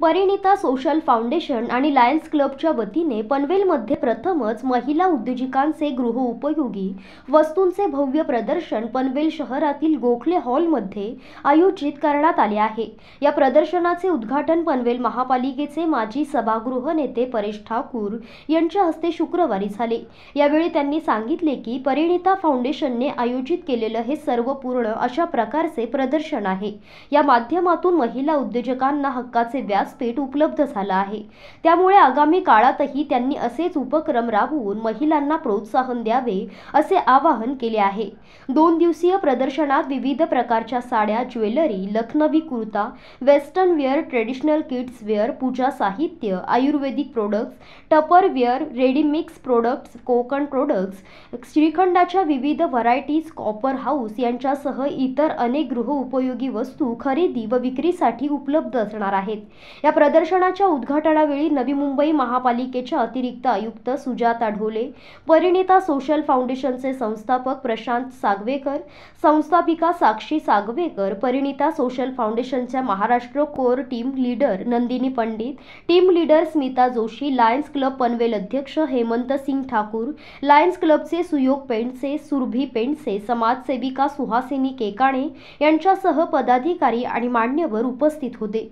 Parinita social foundation आणि lions क्लबच्या वतीने पनवेलमध्ये प्रथमच महिला उद्योजकांचे गृहउपयोगी वस्तूंचे भव्य प्रदर्शन पनवेल शहरातील गोखले हॉलमध्ये आयोजित करण्यात आले आहे. या प्रदर्शनाचे उद्घाटन पनवेल महापालिकेचे माजी सभागृह नेते परेश ठाकूर यांच्या हस्ते शुक्रवारी झाले. यावेळी त्यांनी सांगितले की परिणिता फाउंडेशनने आयोजित केलेलं हे सर्व पूर्ण अशा प्रकारचे प्रदर्शन आहे. या माध्यमातून महिला उद्योजकांना हक्काचे व्यासपीठ उपलब्ध झालं आहे. त्यामुळे आगामी काळातही त्यांनी असेच उपक्रम राबवून महिलांना प्रोत्साहन द्यावे असे आवाहन केले आहे. दोन दिवसीय प्रदर्शनात विविध प्रकारच्या साड्या jewellery Lucknowi kurta western wear traditional kids wear पूजा साहित्य ayurvedic products Tupperware readymix products Konkan products श्रीखंडाच्या विविध व्हरायटीज कॉपर हाऊस यांच्यासह इतर अनेक गृहउपयोगी वस्तू खरेदी व विक्रीसाठी उपलब्ध असणार आहेत. या प्रदर्शनाच्या उद्घाटनावेळी नवी मुंबई महापालिकेच्या अतिरिक्त आयुक्त सुजाता ढोले परिणिता सोशल फाउंडेशनचे संस्थापक प्रशांत सागवेकर संस्थापिका साक्षी सागवेकर परिणिता सोशल फाउंडेशनच्या Maharashtra core team leader Nandini Pandit team leader Smita Joshi lions club Panvel अध्यक्ष हेमंत सिंग ठाकूर लायन्स क्लबचे सुयोग पेंडसे सुरभी पेंडसे समाजसेविका सुहासिनी केकाणे यांच्यासह पदाधिकारी आणि मान्यवर उपस्थित होते.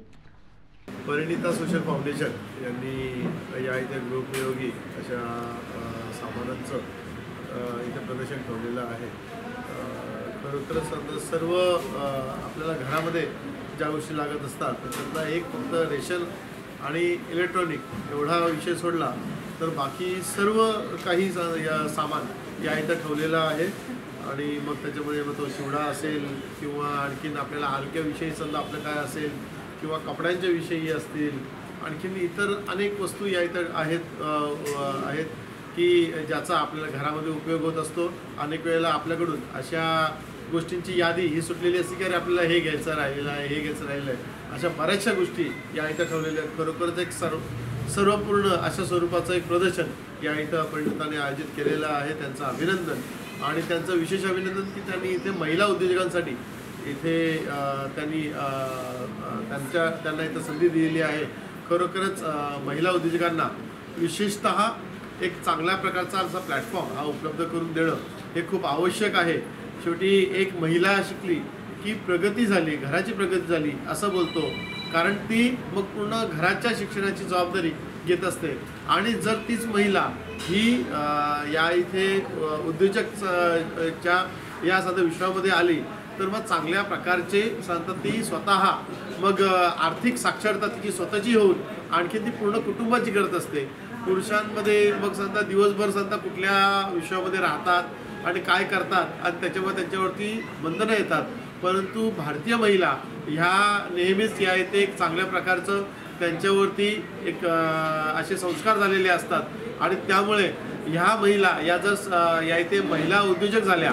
परिणिता सोशल फाउंडेशन यांनी या इथे गृहोपयोगी अशा सामानांचं इथे प्रदर्शन ठेवलेलं आहे. अ, खरोखरच सर्व आपल्याला घरामध्ये ज्या गोष्टी लागत असतात तर त्यातला एक फक्त रेशन आणि इलेक्ट्रॉनिक एवढा विषय सोडला तर बाकी सर्व काही या सामान या इथं ठेवलेलं आहे. आणि मग त्याच्यामध्ये मग तो शिवडा असेल किंवा आणखीन आपल्याला आरोग्याविषयी समजा आपलं काय असेल किंवा कपड्यांच्या विषयी असतील आणखीन इतर अनेक वस्तू या इथं आहेत आहेत की ज्याचा आपल्याला घरामध्ये उपयोग होत असतो. अनेक वेळेला आपल्याकडून अशा गोष्टींची यादी ही सुटलेली असते की अरे आपल्याला हे घ्यायचं राहिलेलं आहे हे घ्यायचं राहिलेलं आहे. अशा बऱ्याचशा गोष्टी या इथं ठेवलेल्या आहेत. खरोखरच एक सर्व सर्वपूर्ण अशा स्वरूपाचं एक प्रदर्शन या इथं पंडितांनी आयोजित केलेलं आहे. त्यांचं अभिनंदन. आणि त्यांचं विशेष अभिनंदन की त्यांनी इथे महिला उद्योजकांसाठी इथे त्यांनी त्यांच्या त्यांना इथं संधी दिलेली आहे. खरोखरच महिला उद्योजकांना विशेषत एक चांगल्या प्रकारचा असा प्लॅटफॉर्म हा उपलब्ध करून देणं हे खूप आवश्यक आहे. शेवटी एक महिला शिकली की प्रगती झाली घराची प्रगती झाली असं बोलतो. कारण ती मग पूर्ण घराच्या शिक्षणाची जबाबदारी घेत असते. आणि जर तीच महिला ही या इथे उद्योजक च्या या साध्या विश्वामध्ये आली तर मग चांगल्या प्रकारचे सांगतात ती स्वतः मग आर्थिक साक्षरता तिची स्वतःची होऊन आणखी ती पूर्ण कुटुंबाची करत असते. पुरुषांमध्ये मग सांगता दिवसभर सांगता कुठल्या विषयामध्ये राहतात आणि काय करतात आणि त्याच्यामुळे त्यांच्यावरती बंधनं येतात. परंतु भारतीय महिला ह्या नेहमीच या इथे एक चांगल्या प्रकारचं त्यांच्यावरती एक असे संस्कार झालेले असतात. आणि त्यामुळे ह्या महिला या जर या इथे महिला उद्योजक झाल्या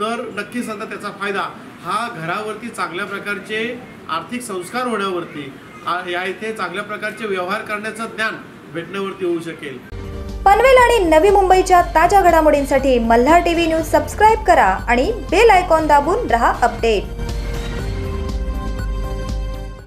तर नक्कीच आता त्याचा फायदा. हा घरावरती चांगल्या प्रकारचे आर्थिक संस्कार होण्यावरती या इथे चांगल्या प्रकारचे व्यवहार करण्याचं ज्ञान भेटण्यावरती होऊ शकेल. पनवेल आणि नवी मुंबईच्या ताज्या घडामोडींसाठी मल्हार टीव्ही न्यूज सबस्क्राईब करा आणि बेल आयकॉन दाबून रहा अपडेट.